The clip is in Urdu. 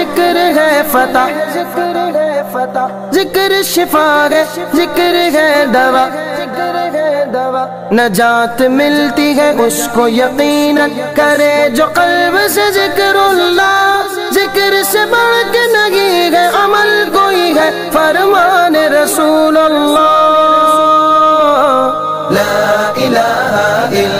ذکر ہے فتح. ذکر شفا ہے، ذکر ہے دوا. ذکر ہے نجات ملتی ہے، اس کو یقین کرے جو قلب سے ذکر اللہ. ذکر سے بڑھ کے نہیں ہے، عمل کوئی ہے. فرمان رسول اللہ. لا الہ الا